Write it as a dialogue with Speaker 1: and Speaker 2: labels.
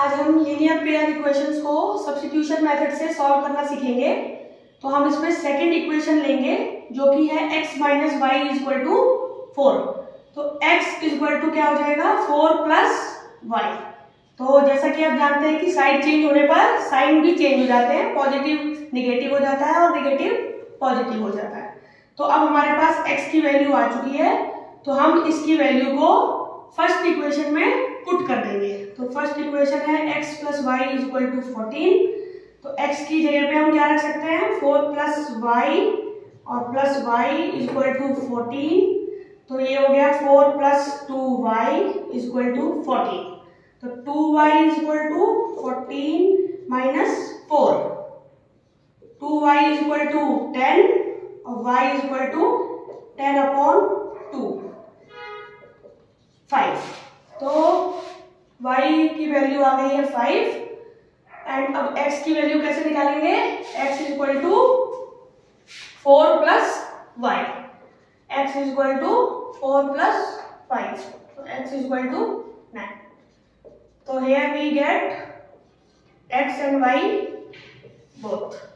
Speaker 1: आज हम linear pair equations को सब्स्टिट्यूशन मेथड से सॉल्व करना सीखेंगे। तो हम इसमें सेकंड इक्वेशन लेंगे, जो कि है x minus y is equal to four तो x इज़ इक्वल टू क्या हो जाएगा? फोर प्लस वाई तो जैसा कि आप जानते हैं कि साइड चेंज होने पर साइन भी चेंज हो जाते हैं पॉजिटिव निगेटिव हो जाता है और निगेटिव पॉजिटिव हो जाता है। तो अब हमारे पास x की वैल्यू आ चुकी है तो हम इसकी वैल्यू को फ़र्स्ट इक्वेशन में पुट कर देंगे। तो फ़र्स्ट इक्वेशन है x plus y is equal to fourteen तो x की जगह पे हम क्या रख सकते हैं? फोर प्लस वाई और plus y is equal to fourteen तो ये हो गया four plus two y is equal to fourteen तो two y is equal to fourteen minus four two y is equal to ten और y is equal to five तो y की value आ गई है फाइव एंड अब x की value कैसे निकालेंगे? x is equal to four plus y x is equal to four plus five x is equal to nine तो here we get x and both. Answer